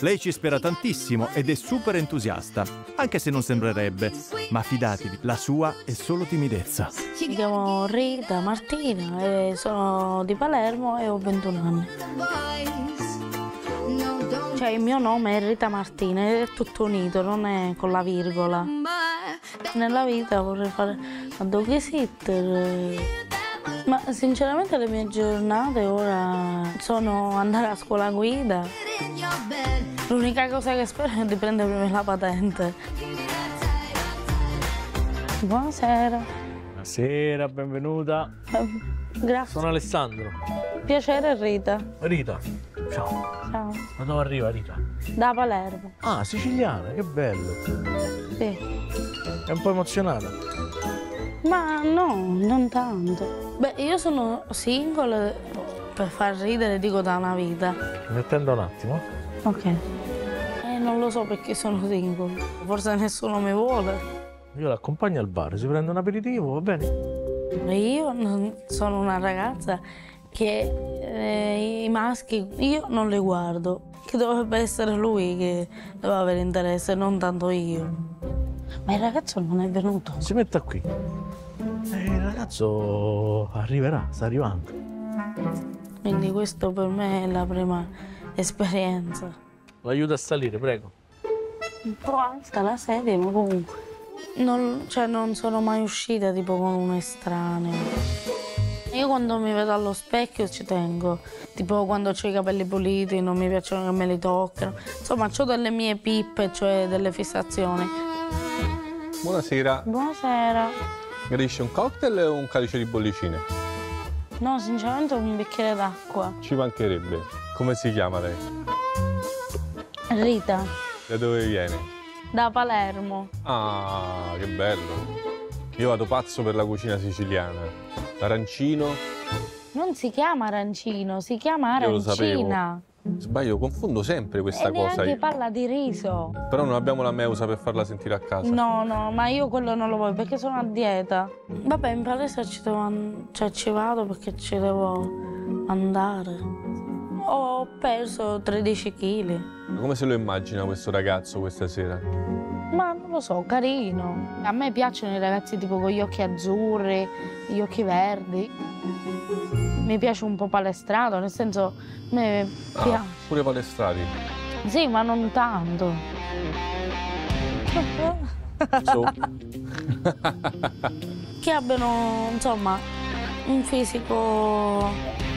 Lei ci spera tantissimo ed è super entusiasta, anche se non sembrerebbe. Ma fidatevi, la sua è solo timidezza. Mi chiamo Rita Martina e sono di Palermo e ho 21 anni. Cioè il mio nome è Rita Martina, è tutto unito, non è con la virgola. Nella vita vorrei fare la dog sitter. Ma sinceramente le mie giornate ora sono andare a scuola guida. L'unica cosa che spero è di prendermi la patente. Buonasera. Buonasera, benvenuta. Eh, Grazie. Sono Alessandro. Piacere Rita. Rita. Ciao. Ciao. Da dove arriva Rita? Da Palermo. Ah, siciliana, che bello. Sì. È un po' emozionata. Ma no, non tanto. Beh, io sono single per far ridere, dico da una vita. Mi attendo un attimo. Ok. Eh, non lo so perché sono single. Forse nessuno mi vuole. Io l'accompagno al bar, si prende un aperitivo, va bene? Io sono una ragazza che eh, i maschi io non li guardo. Che dovrebbe essere lui che deve avere interesse, non tanto io. Ma il ragazzo non è venuto. Si metta qui. Ragazzo arriverà, sta arrivando. Quindi questo per me è la prima esperienza. L'aiuto a salire, prego. Un po' alta la sedia, ma comunque. Non, cioè, non sono mai uscita tipo con un estraneo. Io quando mi vedo allo specchio ci tengo. Tipo quando ho i capelli puliti, non mi piacciono che me li toccano. Insomma, ho delle mie pippe, cioè delle fissazioni. Buonasera, Buonasera. Gradisce un cocktail o un calice di bollicine? No, sinceramente un bicchiere d'acqua. Ci mancherebbe. Come si chiama lei? Rita, Da dove viene? da Palermo. Ah, che bello. Io vado pazzo per la cucina siciliana. L'arancino, Non si chiama arancino, si chiama arancina. Sbaglio, confondo sempre questa e cosa. neanche io. parla di riso. Però non abbiamo la meusa per farla sentire a casa. No, no, ma io quello non lo voglio perché sono a dieta. Vabbè, in palestra ci, devo cioè, ci vado perché ci devo andare. Ho perso 13 kg. Ma Come se lo immagina questo ragazzo questa sera? Ma non lo so, carino. A me piacciono i ragazzi tipo con gli occhi azzurri, gli occhi verdi. Mi piace un po' palestrato, nel senso, a me Ah, piace. pure palestrati. Sì, ma non tanto. So. che abbiano, insomma, un fisico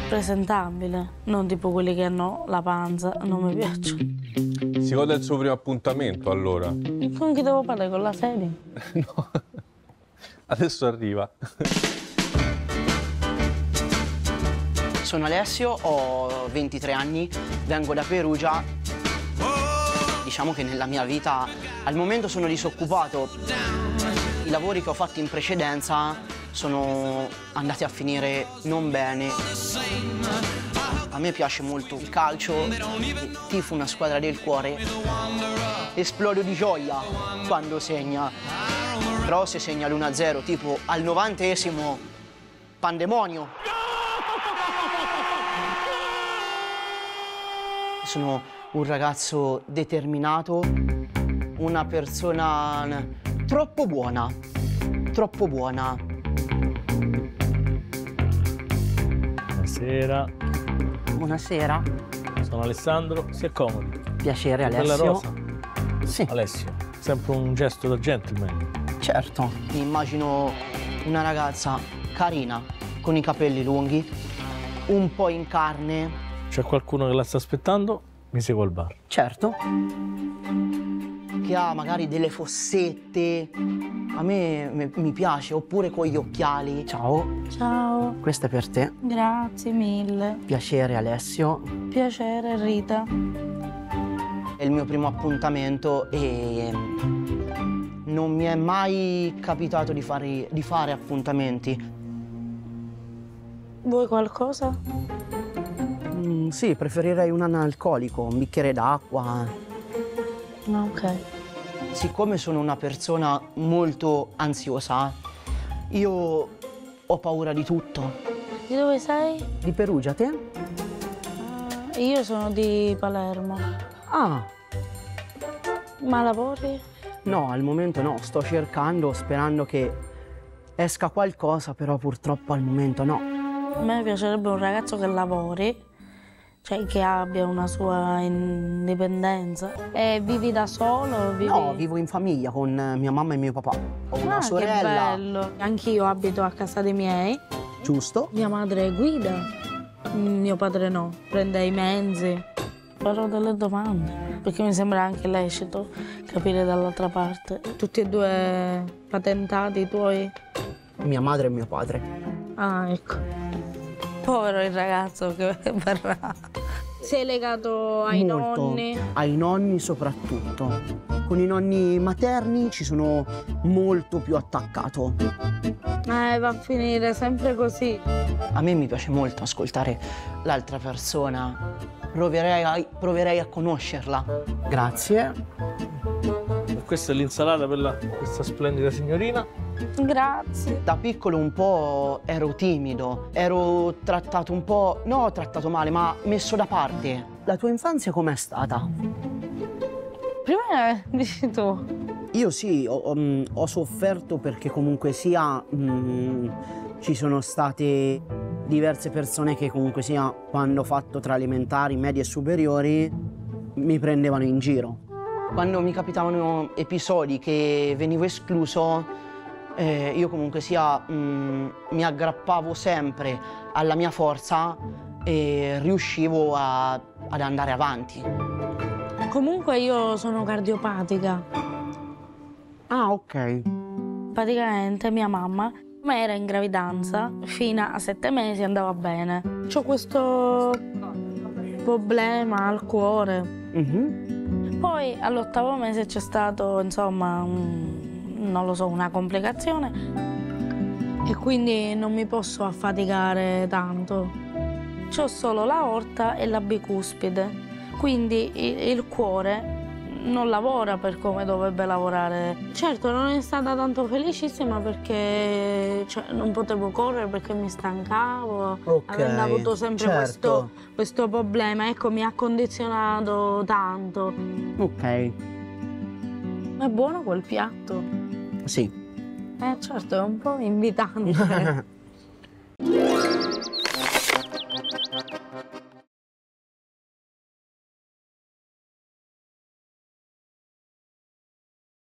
presentabile, non tipo quelli che hanno la panza, non mi piacciono. Si gode il suo primo appuntamento allora. Con chi devo parlare? Con la sedia? no. Adesso arriva. Sono Alessio, ho 23 anni, vengo da Perugia. Diciamo che nella mia vita al momento sono disoccupato. I lavori che ho fatto in precedenza sono andati a finire non bene. A me piace molto il calcio, tifo una squadra del cuore. Esplodo di gioia quando segna. Però se segna l'1-0 tipo al novantesimo, pandemonio. Sono un ragazzo determinato, una persona troppo buona, troppo buona. Buonasera, Buonasera, sono Alessandro, si accomodi. piacere Bella Alessio. rosa. Sì, Alessio, sempre un gesto da gentleman. certo. Mi immagino una ragazza carina, con i capelli lunghi, un po' in carne, C'è qualcuno che la sta aspettando? Mi segue al bar. certo. Che ha magari delle fossette. A me me- mi piace, oppure con gli occhiali. Ciao, Ciao, questa è per te. grazie mille. Piacere Alessio. Piacere Rita. È il mio primo appuntamento e non mi è mai capitato di fare, di fare appuntamenti. Vuoi qualcosa? Sì, preferirei un analcolico, un bicchiere d'acqua. No, ok. Siccome sono una persona molto ansiosa, io ho paura di tutto. Di dove sei? Di Perugia, te? Ah, Io sono di Palermo. Ah, Ma lavori? no, al momento no, sto cercando, sperando che esca qualcosa, però purtroppo al momento no. A me piacerebbe un ragazzo che lavori, cioè che abbia una sua indipendenza. E vivi da solo? Vivi... No, vivo in famiglia con eh, mia mamma e mio papà. Ho una Ah, che sorella, bello. Anch'io abito a casa dei miei. giusto? Mia madre guida, mio padre no, prende i mezzi. Farò delle domande, perché mi sembra anche lecito capire dall'altra parte. Tutti e due patentati i tuoi? Mia madre e mio padre. Ah, ecco. Povero il ragazzo che verrà. Sei legato ai Molto. nonni? Ai nonni soprattutto. Con i nonni materni ci sono molto più attaccato. Eh, va a finire sempre così. A me mi piace molto ascoltare l'altra persona. Proverei a, proverei a conoscerla. Grazie. Questa è l'insalata per la- questa splendida signorina. Grazie. Da piccolo un po' ero timido, ero trattato un po', no trattato male, ma messo da parte. La tua infanzia com'è stata? Prima dici tu. Io sì, ho, ho, mm, sofferto perché comunque sia mm, ci sono state diverse persone che comunque sia quando ho fatto tra elementari, medie e superiori mi prendevano in giro. Quando mi capitavano episodi che venivo escluso, eh, io comunque sia mm, mi aggrappavo sempre alla mia forza e riuscivo a- ad andare avanti. Comunque io sono cardiopatica. Ah, ok. Praticamente mia mamma ma era in gravidanza fino a sette mesi andava bene. Ho questo problema al cuore. Mhm. Poi all'ottavo mese c'è stato, insomma, un- non lo so, una complicazione e quindi non mi posso affaticare tanto. C'ho solo l'aorta e la bicuspide, quindi il cuore non lavora per come dovrebbe lavorare. Certo, non è stata tanto felicissima perché cioè, non potevo correre perché mi stancavo, Ok, avendo avuto sempre certo. questo, questo problema, ecco, mi ha condizionato tanto. Ok, Ma è buono quel piatto? Sì. Eh certo, è un po' invitante.